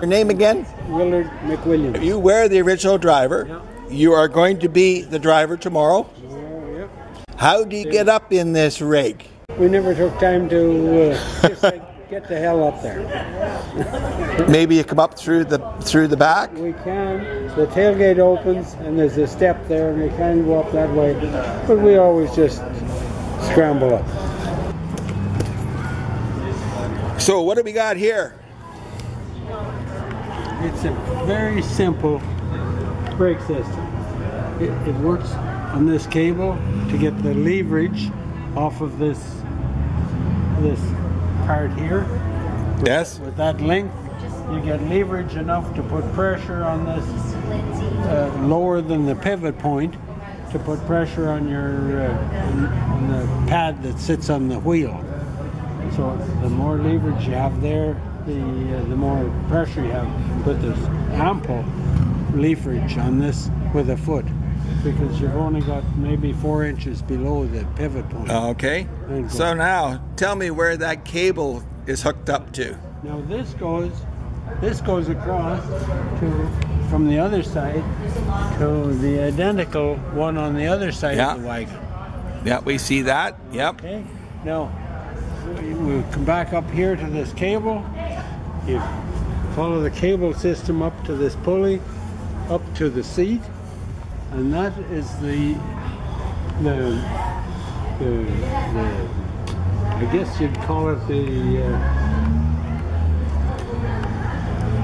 Your name again? Willard McWilliams. You were the original driver. Yeah. You are going to be the driver tomorrow. Oh, yep. How do you get up in this rig? We never took time to uh, just like get the hell up there. Maybe you come up through the through the back. We can. The tailgate opens and there's a step there, and we can go up that way. But we always just scramble up. So what do we got here? It's a very simple brake system. It, it works on this cable to get the leverage off of this this part here. Yes. With that length, you get leverage enough to put pressure on this uh, lower than the pivot point to put pressure on your uh, on, on the pad that sits on the wheel. So the more leverage you have there, the uh, the more pressure you have. But there's ample leverage on this with a foot because you've only got maybe four inches below the pivot point. Okay. So now tell me where that cable is hooked up to. Now this goes, this goes across to from the other side to the identical one on the other side Yeah. of the wagon. Yeah, we see that. Yep. Okay. Now we come back up here to this cable. You follow the cable system up to this pulley, up to the seat, and that is the the the, the I guess you'd call it the. Uh,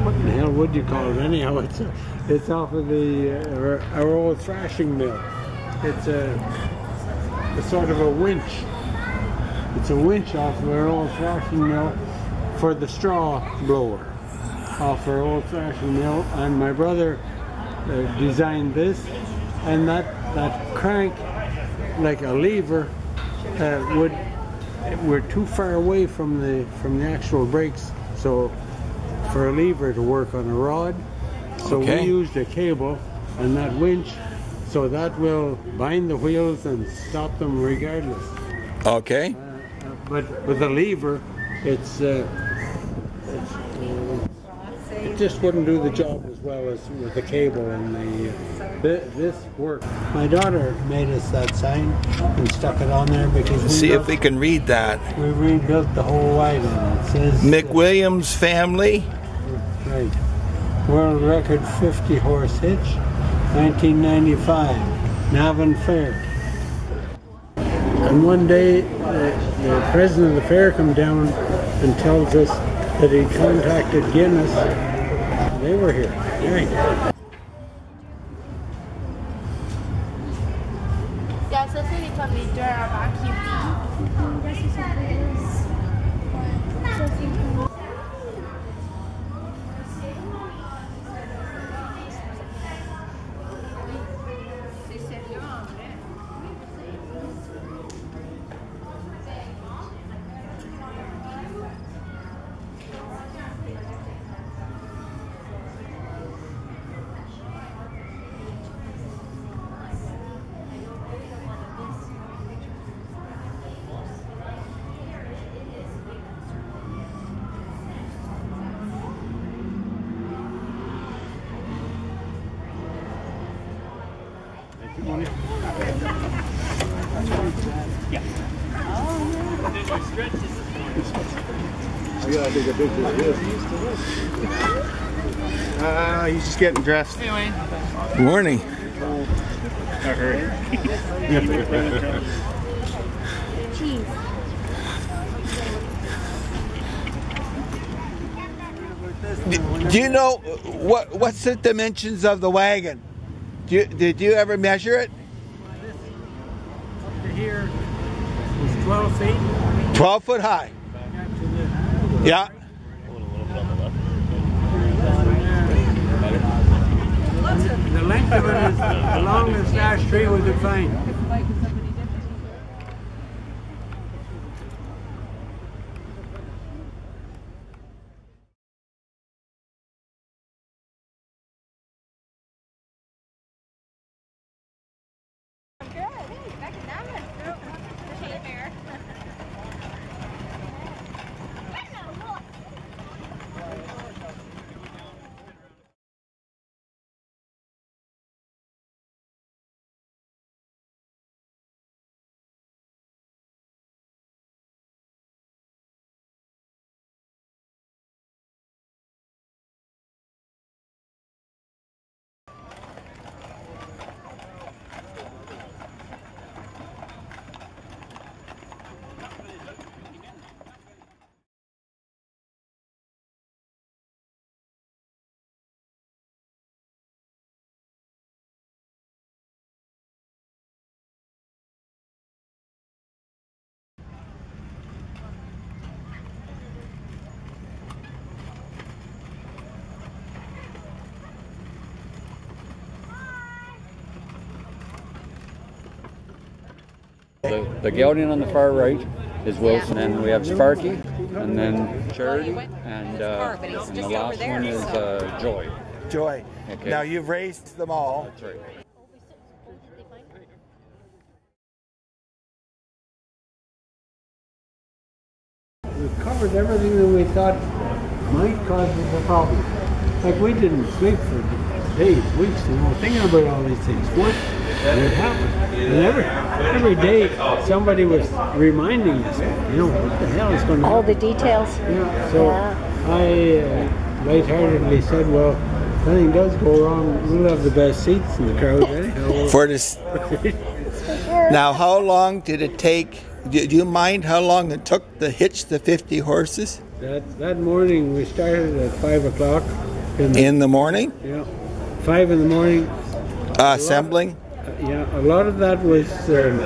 what the hell would you call it? Anyhow, it's it's off of the uh, our, old thrashing mill. It's a, a sort of a winch. It's a winch off of our old thrashing mill for the straw blower off our old-fashioned mill, and my brother uh, designed this, and that that crank, like a lever, uh, would we're too far away from the from the actual brakes, so for a lever to work on a rod, so Okay. we used a cable and that winch, so that will bind the wheels and stop them regardless. Okay. Uh, but with a lever, it's, uh, it's uh, it just wouldn't do the job as well as with the cable and the uh, thi- this worked. My daughter made us that sign and stuck it on there because we, See if we can read that. we rebuilt the whole wagon. It says uh, McWilliams family. right. World record 50 horse hitch, 1995, Navan Fair. And one day, the, the president of the fair come down and tells us that he contacted Guinness. They were here. Right. Yeah, so c'est les comme les deux avant qui I take a picture of this. Uh, he's just getting dressed. Morning. Do you know what what's the dimensions of the wagon? Do you, did you ever measure it? To here is 12 feet. 12 foot high. Yeah. The length of it is the longest ash tree we could find. The, the gelding on the far right is Wilson, and we have Sparky, and then Charity, and, uh, and the last one is uh, Joy. Joy. Okay. Now you've raised them all. That's right. We've covered everything that we thought might cause us a problem. Like we didn't sleep for days, weeks, you know, thinking about all these things. What would happen? And every every day somebody was reminding us, you know, what the hell is going to All happen? the details. Yeah, so Yeah. I uh, lightheartedly said, well, if anything does go wrong, we'll have the best seats in the crowd anyhow. For this. Now, how long did it take? Do, do you mind how long it took to hitch the 50 horses that, that morning we started at 5 o'clock. In the, in the morning? yeah, 5 in the morning. Uh, assembling? Uh, yeah, a lot of that was um,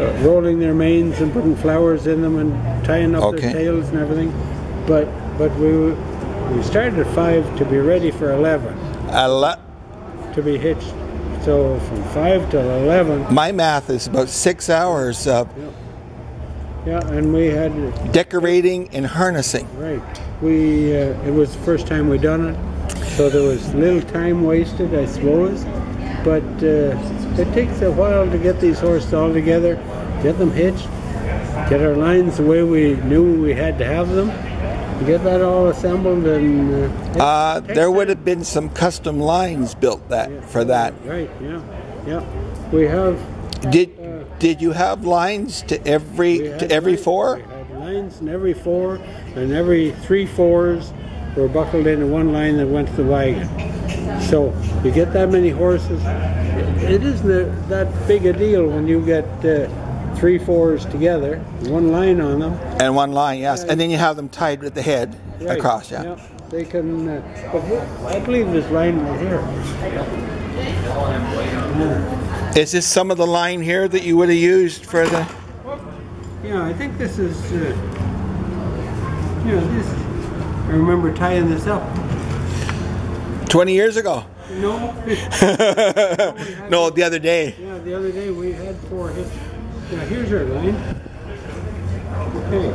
uh, rolling their manes and putting flowers in them and tying up Okay. their tails and everything. But but we we started at 5 to be ready for 11 A lot. to be hitched. So from 5 till 11, My math is about six hours of yeah, and we had decorating and harnessing. Right. We uh, it was the first time we'd done it, so there was little time wasted, I suppose. But uh, it takes a while to get these horses all together, get them hitched, get our lines the way we knew we had to have them, get that all assembled, and uh, Uh, there would have been some custom lines built that for that. Right. Yeah. Yeah. We have. Did uh, did you have lines to every to every lines- four? Lines in every four, and every three fours were buckled into one line that went to the wagon. So you get that many horses, it isn't a, that big a deal when you get uh, three fours together, one line on them. And one line, yes. And then you have them tied with the head Right, across, yeah. They can. Uh, I believe this line right here. Is this some of the line here that you would have used for the? Yeah, I think this is. Uh, you know, this. I remember tying this up. 20 years ago. No. no, the other day. Yeah, the other day we had four hits. Yeah, here's our line. Okay.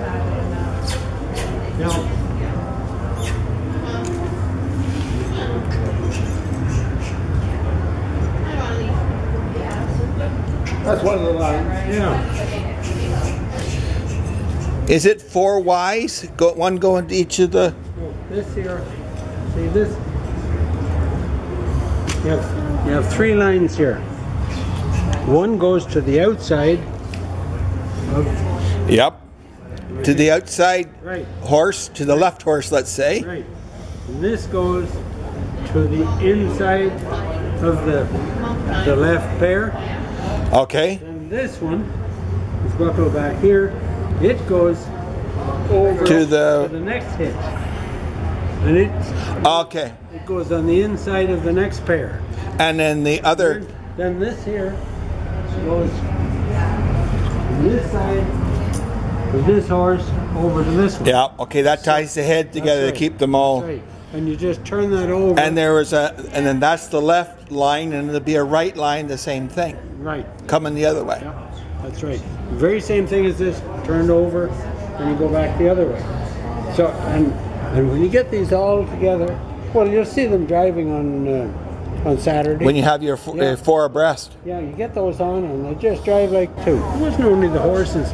Now, That's one of the lines. yeah, Is it four Ys? Go, one going to each of the. this here, see this? You have, you have three lines here. One goes to the outside of, Yep. To the outside right, horse, to the left horse, let's say. right. And this goes to the inside of the, the left pair. Okay. And this one is buckled back here. It goes over To the- to the next hitch. And it, Okay. it goes on the inside of the next pair. And then the other. Then this here goes from this side of this horse over to this one. Yeah. Okay. That ties the head together right. to keep them all. And you just turn that over. And there was a, and then that's the left line, and there'll be a right line, the same thing, right. coming the other way. Yeah, that's right. Very same thing as this, turned over, and you go back the other way. So, and and when you get these all together, well, you'll see them driving on uh, on Saturday. When you have your f- Yeah. uh, four abreast. yeah, you get those on, and they just drive like two. It wasn't only the horses.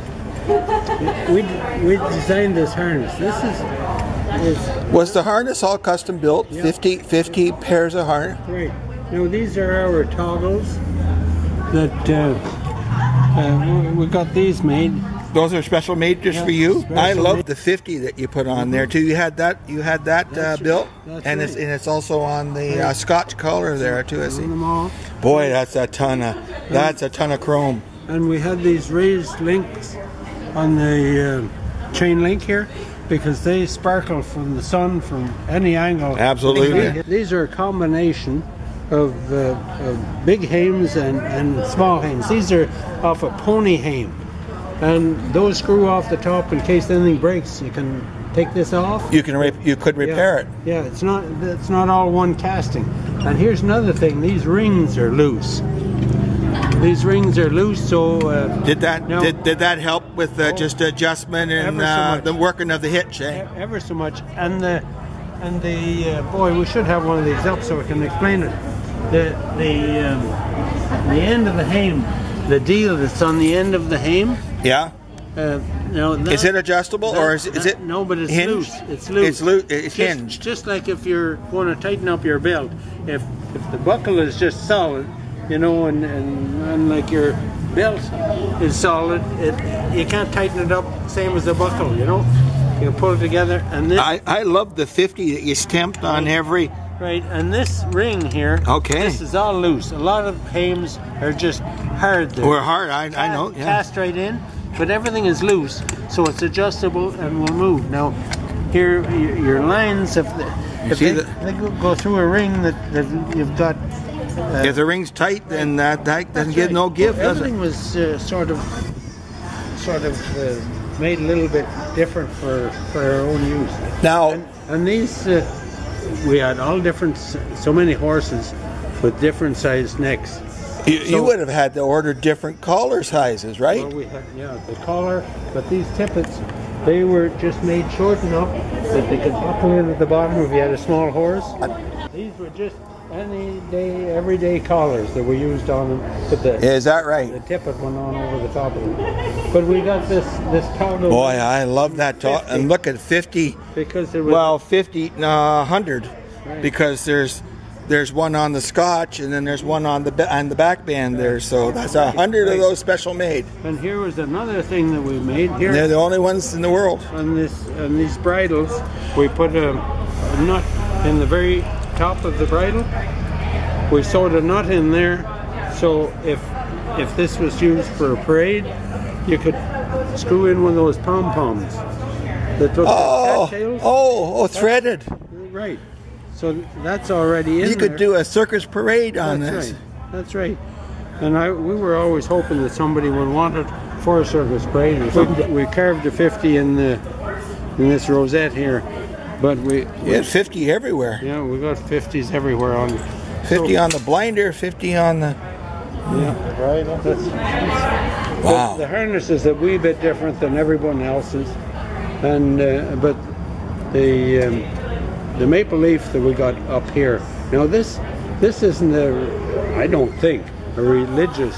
We we designed this harness. This is is Was the harness all custom built? Yeah. 50, 50 pairs of harness? Right. Now these are our toggles that uh, uh, we- got these made. Those are special made just Yeah, for you. I love made. the 50 that you put on there too. You had that. You had that uh, right. built, and it's and it's also on the uh, Scotch color there too. I see. Boy, that's a ton of that's a ton of chrome. and we had these raised links on the uh, chain link here because they sparkle from the sun from any angle. Absolutely. These are a combination of, uh, of big hames and, and small hames. These are off a pony hame. And those screw off the top in case anything breaks. You can take this off. You can re- you could repair yeah. it. Yeah, it's not it's not all one casting. And here's another thing: these rings are loose. these rings are loose, so uh, Did that No. did, did that help with uh, Oh, just adjustment and so uh, the working of the hitch? e- Eh? ever so much. And the and the uh, boy, we should have one of these up so we can explain it. The the um, the end of the hame, the deal that's on the end of the hame. Yeah. Uh, now that, Is it adjustable or is, is that- it no? But it's hinged? loose. It's loose. It's loose. It's just, hinged. Just like if you're going to tighten up your belt, if if the buckle is just solid, you know, and and, and like your belt is solid, it you can't tighten it up same as the buckle, you know. You can pull it together, and this I, I love the 50 that you stamped on every. Right, and this ring here. Okay. This is all loose. A lot of hames are just hard. There. We're hard. I, I know. Yeah. Cast right in, but everything is loose, so it's adjustable and will move. Now, here your lines, if, the, if see they, the- they go, through a ring that, that you've got. If the ring's tight, then that, that doesn't give Right. no give, does Everything was uh, sort of, sort of uh, made a little bit different for for our own use. Now, And, and these, uh, we had all different, so many horses with different sized necks. you, you would have had to order different collar sizes, right? Well, we had, yeah, the collar, but these tippets, they were just made short enough that they could buckle in at the bottom if you had a small horse. These were just any day, everyday collars that were used on them, but the, Is that right? the tippet went on over the top of them. But we got this, this toggle. Boy, I love that. To- and look at 50. because there was, Well, 50, uh, no, 100, Right. because there's there's one on the Scotch and then there's one on the on the back band there. So that's a hundred of those special made. and here was another thing that we made here. They're the only ones in the world. on this on these bridles, we put a, a nut in the very top of the bridle. We sewed a nut in there, so if if this was used for a parade, you could screw in one of those pom poms. That look oh, oh, oh, oh, threaded. right. So that's already in You could there. do a circus parade on That's this. right. That's right. And I, we were always hoping that somebody would want it for a circus parade. or something. We carved a 50 in the in this rosette here, but we, You had 50 everywhere. yeah we got 50s everywhere on. 50 on the blinder, 50 on the. Yeah, right. That's, Wow. The harness is a wee bit different than everyone else's, and uh, but the um, the maple leaf that we got up here. Now this this isn't a I don't think a religious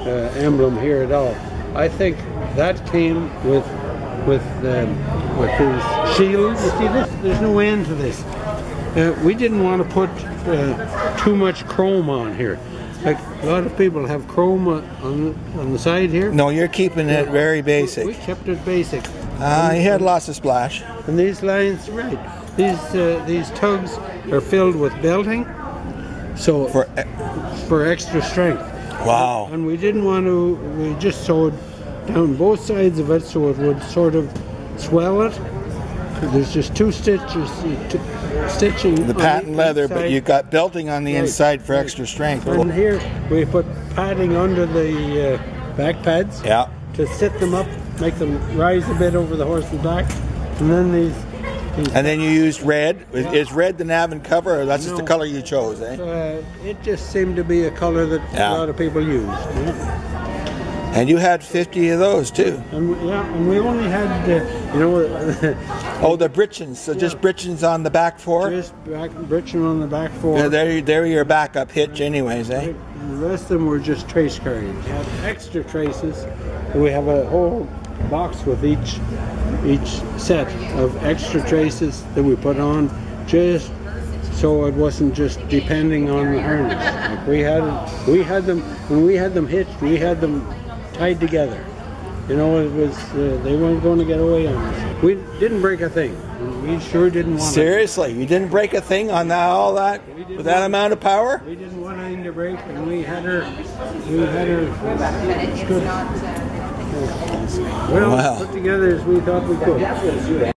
uh, emblem here at all. I think that came with with um, with these shields. You see this? There's no end to this. Uh, we didn't want to put uh, too much chrome on here. Like a lot of people have chrome on the, on the side here. No, you're keeping it very basic. We basic. kept it basic. Uh, he had lots of splash. And these lines, right? These uh, these tugs are filled with belting, so for, For e, extra strength. wow. And we didn't want to. We just sewed down both sides of it so it would sort of swell it. There's just two stitches, uh, t- stitching. The patent each leather, but you've got belting on the Right, inside for right. extra strength. And here we put padding under the uh, back pads. Yeah. To sit them up, make them rise a bit over the horse's back, and then these. And then you used red. Is- Is red the nav and cover, or that's just the color you chose, eh? uh, it just seemed to be a color that Yeah. a lot of people used. yeah. And you had 50 of those too. And we, yeah, and we only had, uh, you know, Oh, the britchens. So just britchens on the back four. just back, britching on the back four. Yeah, they're, they're your backup hitch, anyways, eh? The rest of them were just trace carriers. We have extra traces. We have a whole box with each each set of extra traces that we put on, just so it wasn't just depending on the harness. Like we had we had them when we had them hitched. We had them tied together. You know, it was uh, they weren't going to get away on us. We didn't break a thing. We sure didn't want. to. Seriously, you didn't break a thing on that, all that with that amount of power? We didn't want anything to break, and we had her. We had her. Good. Well, Wow. put together as we thought we could.